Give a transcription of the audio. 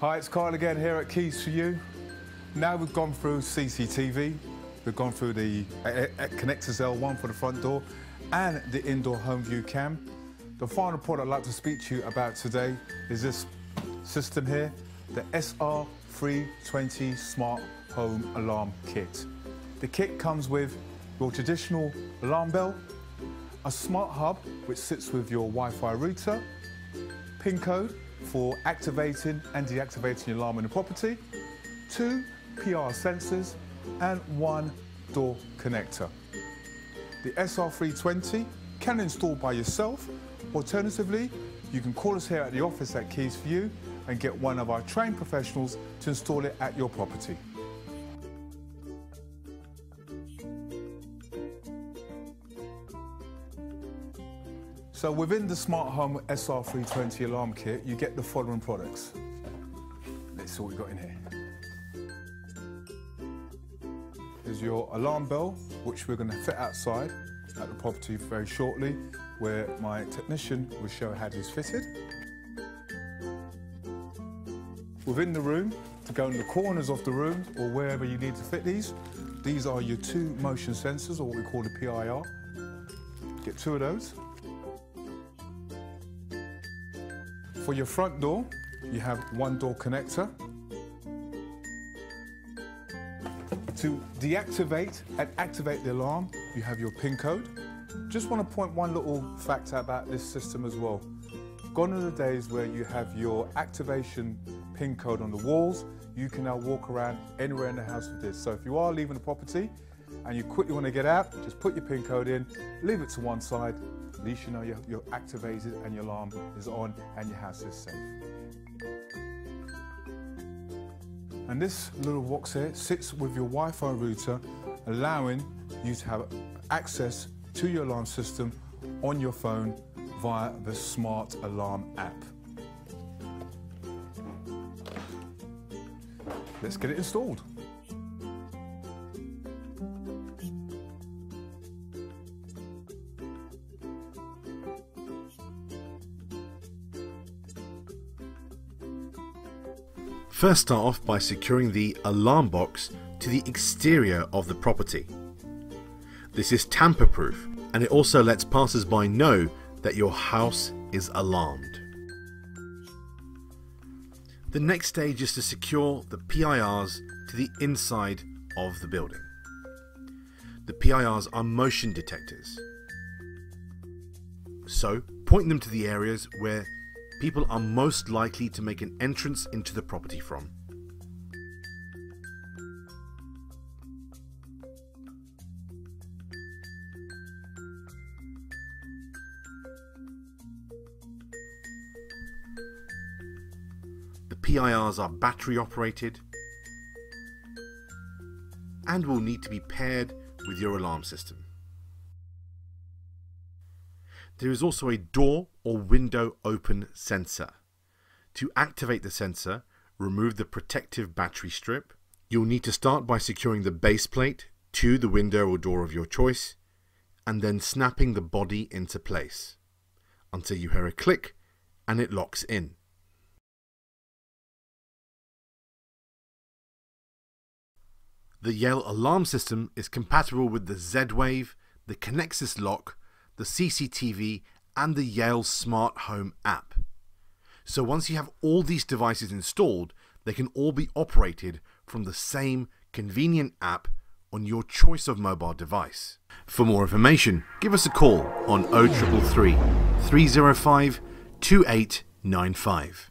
Hi, it's Kyle again here at Keys for You. Now we've gone through CCTV, we've gone through the uh, uh, Conexis L1 for the front door and the indoor home view cam. The final product I'd like to speak to you about today is this system here, the SR320 Smart Home Alarm Kit. The kit comes with your traditional alarm bell, a smart hub which sits with your Wi-Fi router, PIN code for activating and deactivating your alarm in the property, two PR sensors and one door connector. The SR320 can install by yourself. Alternatively, you can call us here at the office at Keys for You and get one of our trained professionals to install it at your property. So within the Smart Home SR320 alarm kit, you get the following products. Let's see what we've got in here. Your alarm bell, which we're going to fit outside at the property very shortly, where my technician will show how it is fitted. Within the room, to go in the corners of the room or wherever you need to fit these, these are your two motion sensors, or what we call the PIR. Get two of those. For your front door, you have one door connector. To deactivate and activate the alarm, you have your PIN code. Just want to point one little fact out about this system as well. Gone are the days where you have your activation PIN code on the walls. You can now walk around anywhere in the house with this. So if you are leaving the property and you quickly want to get out, just put your PIN code in, leave it to one side, at least you know you're, you're activated and your alarm is on and your house is safe. And this little box here sits with your Wi-Fi router, allowing you to have access to your alarm system on your phone via the Smart Alarm app. Let's get it installed. First start off by securing the alarm box to the exterior of the property. This is tamper proof and it also lets passers-by know that your house is alarmed. The next stage is to secure the PIRs to the inside of the building. The PIRs are motion detectors. So, point them to the areas where people are most likely to make an entrance into the property from. The PIRs are battery operated and will need to be paired with your alarm system. There is also a door or window open sensor. To activate the sensor, remove the protective battery strip. You'll need to start by securing the base plate to the window or door of your choice and then snapping the body into place until you hear a click and it locks in. The Yale alarm system is compatible with the Z-Wave, the Conexis lock, the CCTV and the Yale Smart Home app. So once you have all these devices installed, they can all be operated from the same convenient app on your choice of mobile device. For more information, give us a call on 0333 305 2895.